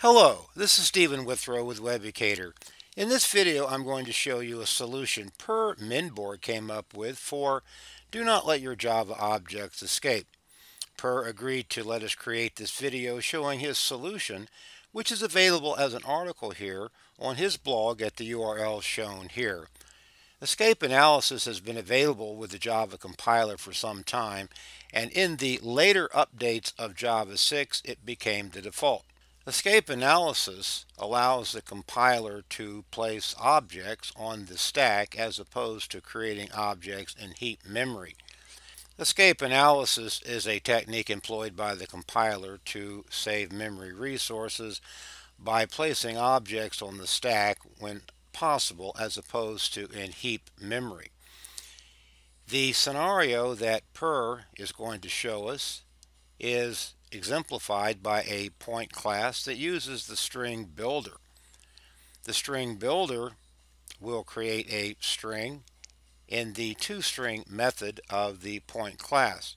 Hello, this is Stephen Withrow with Webucator. In this video I'm going to show you a solution Per Minborg came up with for do not let your Java objects escape. Per agreed to let us create this video showing his solution which is available as an article here on his blog at the URL shown here. Escape analysis has been available with the Java compiler for some time and in the later updates of Java 6 it became the default. Escape analysis allows the compiler to place objects on the stack as opposed to creating objects in heap memory. Escape analysis is a technique employed by the compiler to save memory resources by placing objects on the stack when possible as opposed to in heap memory. The scenario that Per is going to show us is exemplified by a point class that uses the string builder. The string builder will create a string in the toString method of the point class.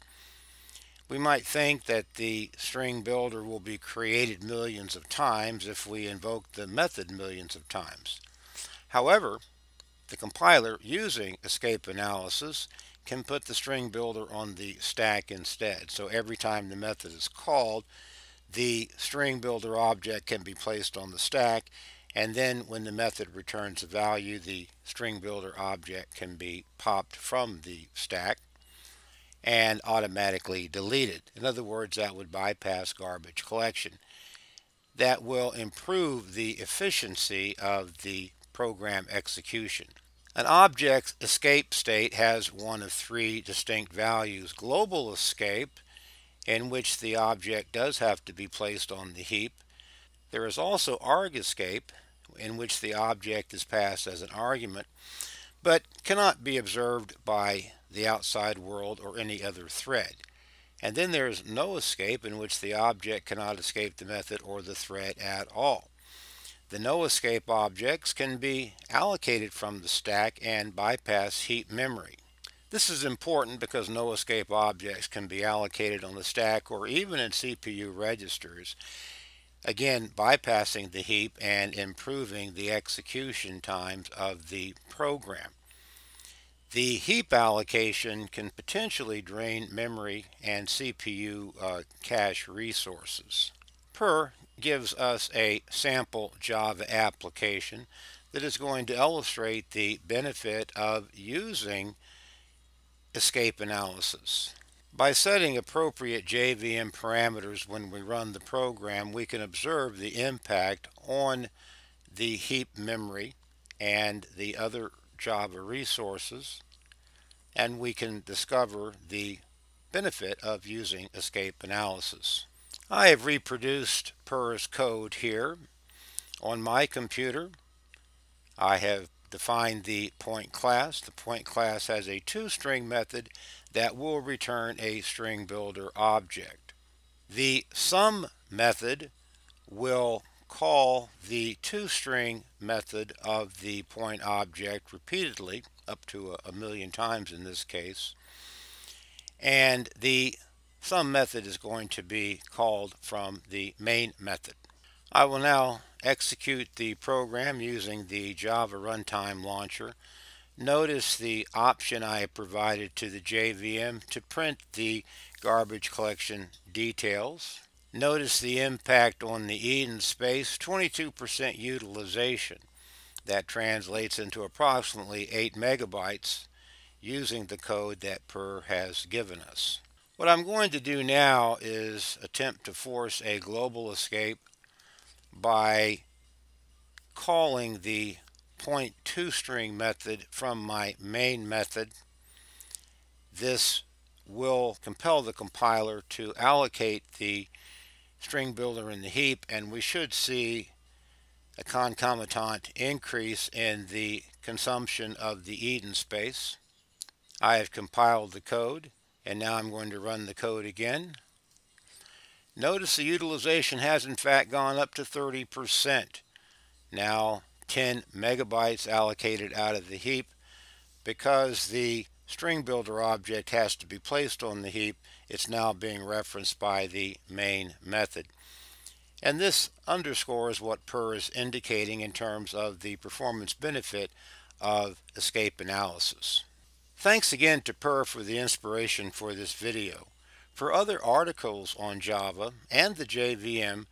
We might think that the string builder will be created millions of times if we invoke the method millions of times. However, the compiler using escape analysis can put the string builder on the stack instead. So every time the method is called, the string builder object can be placed on the stack and then when the method returns a value the string builder object can be popped from the stack and automatically deleted. In other words that would bypass garbage collection. That will improve the efficiency of the program execution. An object's escape state has one of three distinct values. Global escape, in which the object does have to be placed on the heap. There is also arg escape, in which the object is passed as an argument, but cannot be observed by the outside world or any other thread. And then there is no escape, in which the object cannot escape the method or the thread at all. The no escape objects can be allocated from the stack and bypass heap memory. This is important because no escape objects can be allocated on the stack or even in CPU registers, again bypassing the heap and improving the execution times of the program. The heap allocation can potentially drain memory and CPU uh, cache resources. Per gives us a sample Java application that is going to illustrate the benefit of using escape analysis. By setting appropriate JVM parameters when we run the program, we can observe the impact on the heap memory and the other Java resources, and we can discover the benefit of using escape analysis. I have reproduced Per's code here on my computer. I have defined the point class. The point class has a toString method that will return a string builder object. The sum method will call the toString method of the point object repeatedly, up to a million times in this case. And the sum method is going to be called from the main method. I will now execute the program using the Java Runtime Launcher. Notice the option I provided to the JVM to print the garbage collection details. Notice the impact on the Eden space, 22% utilization. That translates into approximately 8 megabytes using the code that Per has given us. What I'm going to do now is attempt to force a global escape by calling the point toString method from my main method. This will compel the compiler to allocate the string builder in the heap and we should see a concomitant increase in the consumption of the Eden space. I have compiled the code and now I'm going to run the code again. Notice the utilization has in fact gone up to 30%. Now 10 megabytes allocated out of the heap because the string builder object has to be placed on the heap it's now being referenced by the main method And this underscores what PER is indicating in terms of the performance benefit of escape analysis. Thanks again to PER for the inspiration for this video. For other articles on Java and the JVM,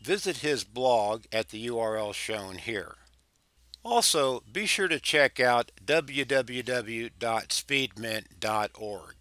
visit his blog at the URL shown here. Also, be sure to check out www.speedment.org.